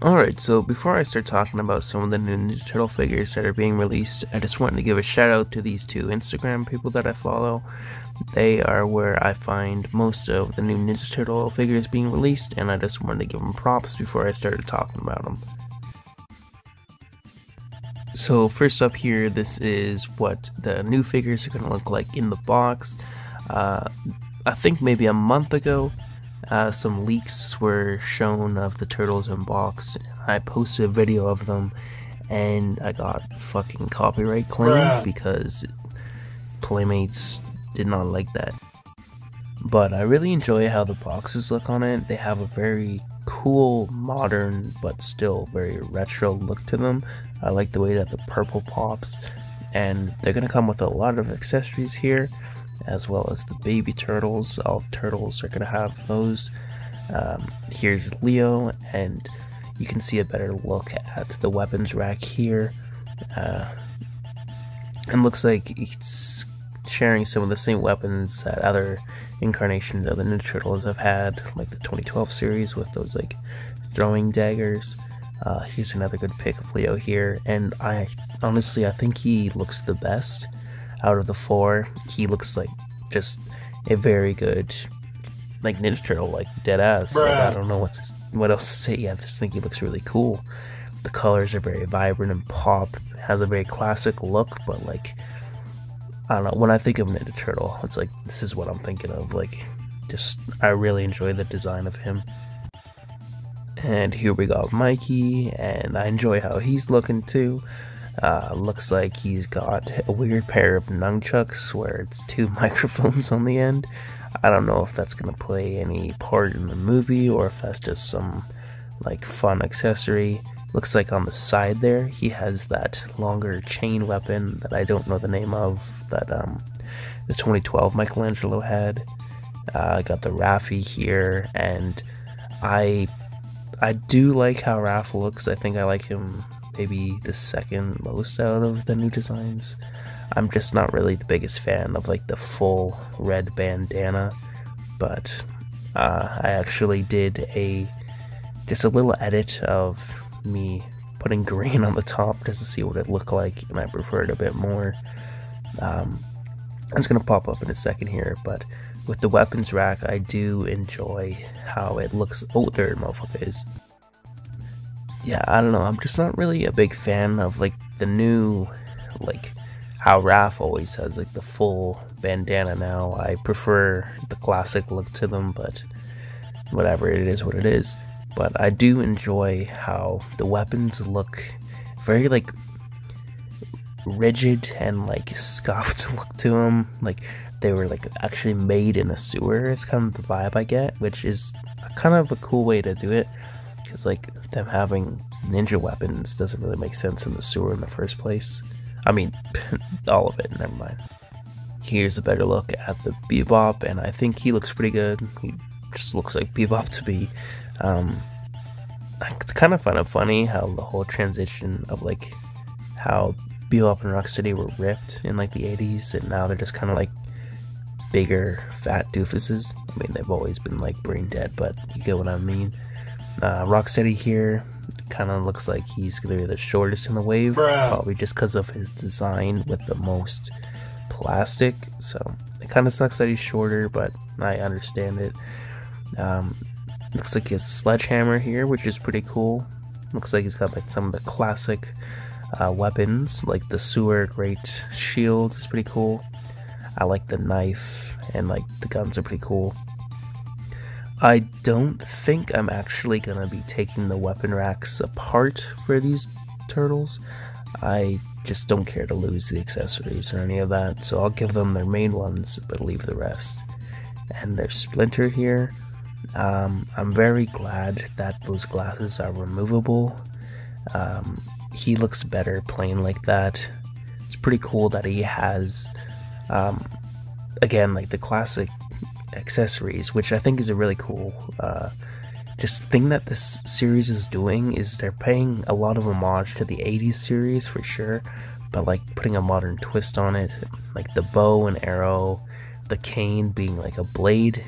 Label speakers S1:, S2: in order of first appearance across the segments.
S1: Alright, so before I start talking about some of the new Ninja Turtle figures that are being released, I just wanted to give a shout out to these two Instagram people that I follow. They are where I find most of the new Ninja Turtle figures being released, and I just wanted to give them props before I started talking about them. So, first up here, this is what the new figures are going to look like in the box. Uh, I think maybe a month ago, uh, some leaks were shown of the turtles in box. I posted a video of them, and I got fucking copyright claim Bruh. because Playmates did not like that. But I really enjoy how the boxes look on it. They have a very cool, modern, but still very retro look to them. I like the way that the purple pops, and they're gonna come with a lot of accessories here as well as the baby turtles. All turtles are going to have those. Um, here's Leo, and you can see a better look at the weapons rack here. Uh, and looks like it's sharing some of the same weapons that other incarnations of the Ninja Turtles have had, like the 2012 series with those like throwing daggers. Uh, here's another good pick of Leo here, and I honestly I think he looks the best out of the four, he looks like just a very good, like Ninja Turtle, like dead ass. Like, I don't know what to, what else to say. I just think he looks really cool. The colors are very vibrant and pop. Has a very classic look, but like I don't know. When I think of Ninja Turtle, it's like this is what I'm thinking of. Like, just I really enjoy the design of him. And here we got Mikey, and I enjoy how he's looking too. Uh, looks like he's got a weird pair of nunchucks where it's two microphones on the end. I don't know if that's going to play any part in the movie or if that's just some like fun accessory. Looks like on the side there he has that longer chain weapon that I don't know the name of that um, the 2012 Michelangelo had. Uh, I got the Raffi here and I I do like how Raph looks. I think I like him maybe the second most out of the new designs. I'm just not really the biggest fan of like the full red bandana, but uh, I actually did a just a little edit of me putting green on the top just to see what it looked like, and I prefer it a bit more. Um, it's gonna pop up in a second here, but with the weapons rack, I do enjoy how it looks. Oh, there, motherfucker is yeah, I don't know. I'm just not really a big fan of like the new, like how Raph always has like the full bandana now. I prefer the classic look to them, but whatever, it is what it is. But I do enjoy how the weapons look very like rigid and like scuffed look to them. Like they were like actually made in a sewer. It's kind of the vibe I get, which is kind of a cool way to do it because like them having ninja weapons doesn't really make sense in the sewer in the first place. I mean, all of it. Never mind. Here's a better look at the Bebop, and I think he looks pretty good. He just looks like Bebop to be. Um, it's kind of fun and funny how the whole transition of like how Bebop and Rocksteady were ripped in like the 80s, and now they're just kind of like bigger, fat doofuses. I mean, they've always been like brain dead, but you get what I mean. Uh, Rocksteady here kind of looks like he's gonna be the shortest in the wave, Bruh. probably just because of his design with the most plastic. So it kind of sucks that he's shorter, but I understand it. Um, looks like he has a sledgehammer here, which is pretty cool. Looks like he's got like some of the classic uh, weapons, like the sewer grate shield is pretty cool. I like the knife and like the guns are pretty cool. I don't think I'm actually going to be taking the weapon racks apart for these turtles. I just don't care to lose the accessories or any of that, so I'll give them their main ones, but leave the rest. And there's Splinter here. Um, I'm very glad that those glasses are removable. Um, he looks better plain like that. It's pretty cool that he has, um, again, like the classic accessories, which I think is a really cool uh, just thing that this series is doing is they're paying a lot of homage to the 80s series for sure, but like putting a modern twist on it, like the bow and arrow, the cane being like a blade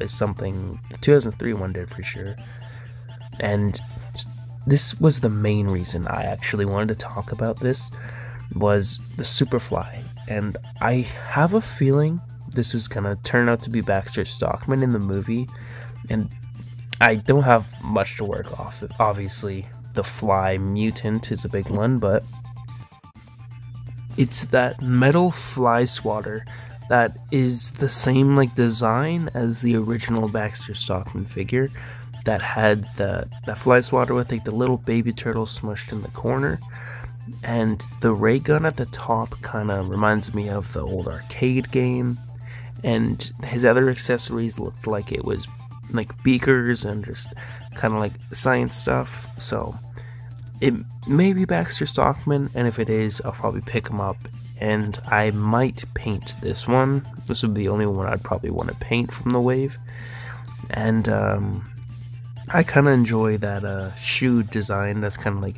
S1: is something the 2003 one did for sure. And this was the main reason I actually wanted to talk about this was the Superfly, and I have a feeling this is gonna turn out to be Baxter Stockman in the movie, and I don't have much to work off. Of. Obviously, the Fly mutant is a big one, but it's that metal fly swatter that is the same like design as the original Baxter Stockman figure that had the that fly swatter with like the little baby turtle smushed in the corner and the ray gun at the top kind of reminds me of the old arcade game and his other accessories looked like it was like beakers and just kind of like science stuff so it may be Baxter Stockman and if it is I'll probably pick him up and I might paint this one this would be the only one I'd probably want to paint from the wave and um, I kind of enjoy that uh, shoe design that's kind of like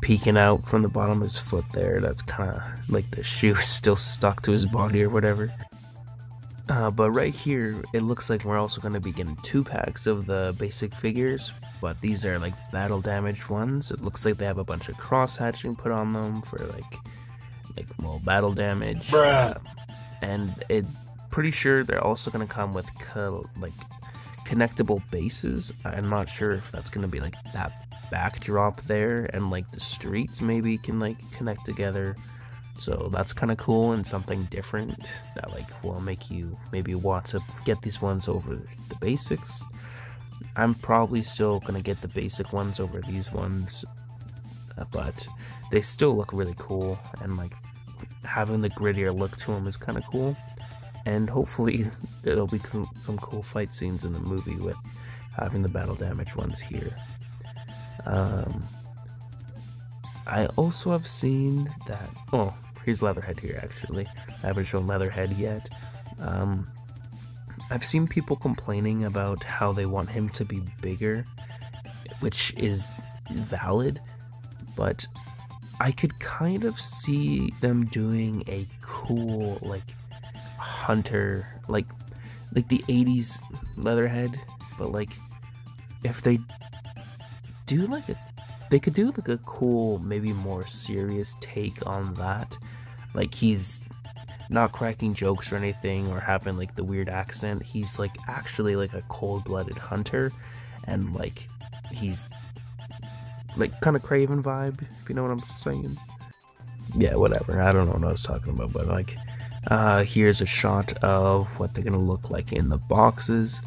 S1: peeking out from the bottom of his foot there. That's kind of like the shoe is still stuck to his body or whatever. Uh, but right here, it looks like we're also going to be getting two packs of the basic figures, but these are like battle damaged ones. It looks like they have a bunch of cross hatching put on them for like, like well, battle damage. Uh, and it pretty sure they're also going to come with like connectable bases. I'm not sure if that's going to be like that backdrop there and like the streets maybe can like connect together. So that's kind of cool and something different that like will make you maybe want to get these ones over the basics. I'm probably still gonna get the basic ones over these ones, uh, but they still look really cool and like having the grittier look to them is kind of cool and hopefully there'll be some, some cool fight scenes in the movie with having the battle damage ones here. Um, I also have seen that. Oh, here's Leatherhead here. Actually, I haven't shown Leatherhead yet. Um, I've seen people complaining about how they want him to be bigger, which is valid, but I could kind of see them doing a cool like hunter like like the 80s leatherhead but like if they do like a they could do like a cool maybe more serious take on that like he's not cracking jokes or anything or having like the weird accent. He's like actually like a cold-blooded hunter and like he's like kind of Kraven vibe if you know what i'm saying. Yeah whatever. I don't know what i was talking about but like uh, here's a shot of what they're gonna look like in the boxes.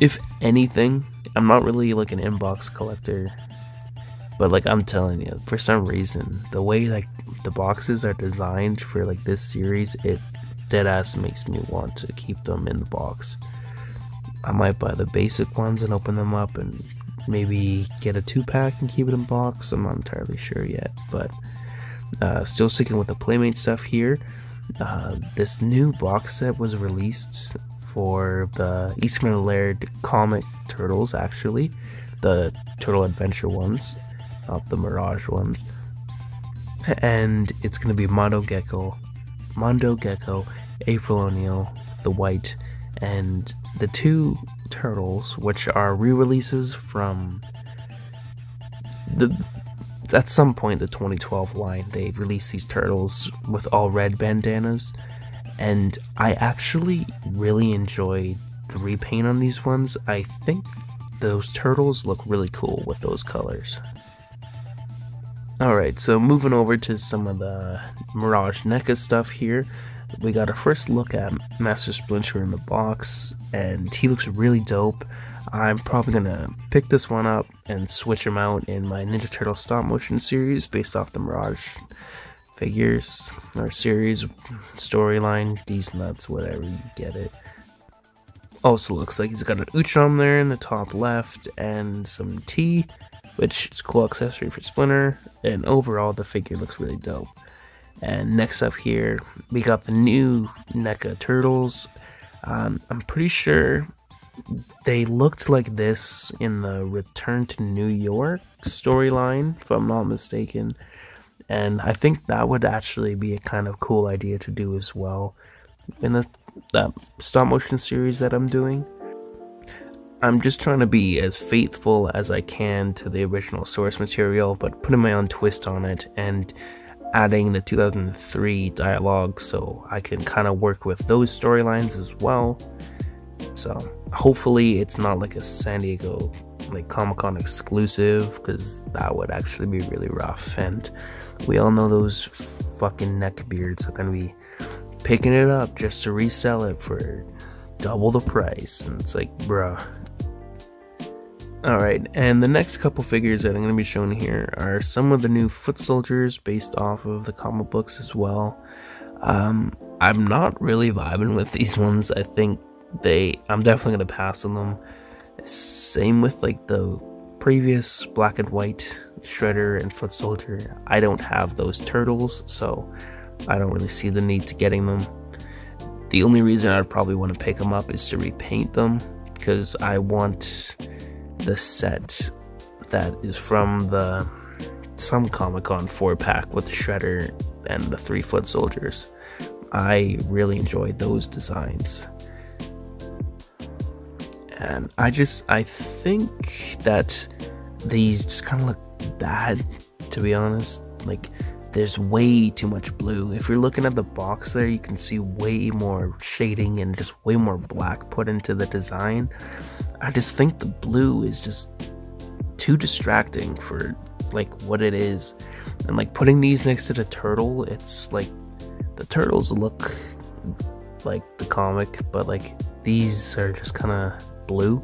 S1: If anything, I'm not really like an inbox collector, but like I'm telling you, for some reason, the way like the boxes are designed for like this series, it dead ass makes me want to keep them in the box. I might buy the basic ones and open them up and maybe get a two pack and keep it in box. I'm not entirely sure yet, but uh, still sticking with the Playmate stuff here. Uh, this new box set was released for the Eastman Laird comic turtles, actually, the Turtle Adventure ones, not the Mirage ones. And it's going to be Mondo Gecko, Mondo Gecko, April O'Neil, the white, and the two turtles, which are re-releases from the at some point the 2012 line they released these turtles with all red bandanas and I actually really enjoyed the repaint on these ones. I think those turtles look really cool with those colors. Alright, so moving over to some of the Mirage NECA stuff here. We got a first look at Master Splinter in the box, and he looks really dope. I'm probably gonna pick this one up and switch him out in my Ninja Turtle stop motion series based off the Mirage figures or series storyline. These nuts, whatever you get it. Also looks like he's got an Uchtdom there in the top left and some T, which is cool accessory for Splinter. And overall, the figure looks really dope. And next up here, we got the new NECA Turtles. Um, I'm pretty sure they looked like this in the Return to New York storyline, if I'm not mistaken. And I think that would actually be a kind of cool idea to do as well in the that stop motion series that I'm doing. I'm just trying to be as faithful as I can to the original source material, but putting my own twist on it and adding the 2003 dialogue so I can kind of work with those storylines as well. So hopefully it's not like a San Diego like Comic Con exclusive because that would actually be really rough. And we all know those fucking neckbeards are gonna be picking it up just to resell it for double the price. And it's like, bruh. Alright, and the next couple figures that I'm going to be showing here are some of the new foot soldiers based off of the comic books as well. Um, I'm not really vibing with these ones. I think they, I'm definitely going to pass on them. Same with like the previous black and white Shredder and Foot Soldier. I don't have those turtles, so I don't really see the need to getting them. The only reason I'd probably want to pick them up is to repaint them because I want the set that is from the some Comic Con 4 pack with Shredder and the three foot soldiers. I really enjoyed those designs and I just I think that these just kind of look bad to be honest. Like there's way too much blue. If you're looking at the box there, you can see way more shading and just way more black put into the design. I just think the blue is just too distracting for like what it is. And like putting these next to the turtle, it's like the turtles look like the comic, but like these are just kind of blue.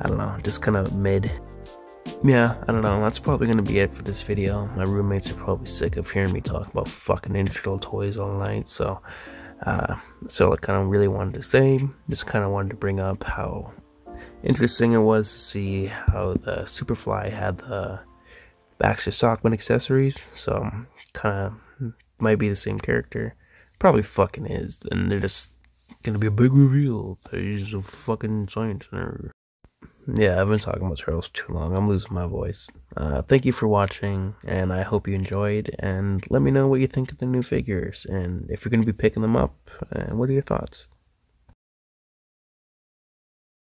S1: I don't know, just kind of mid. Yeah, I don't know. That's probably gonna be it for this video. My roommates are probably sick of hearing me talk about fucking Integral toys all night. So, uh, so I kind of really wanted to say, just kind of wanted to bring up how interesting it was to see how the Superfly had the Baxter Stockman accessories. So, kind of might be the same character. Probably fucking is. And they're just gonna be a big reveal he's a fucking science nerd. Yeah, I've been talking about turtles too long. I'm losing my voice. Uh, thank you for watching, and I hope you enjoyed. And let me know what you think of the new figures, and if you're gonna be picking them up. And what are your thoughts?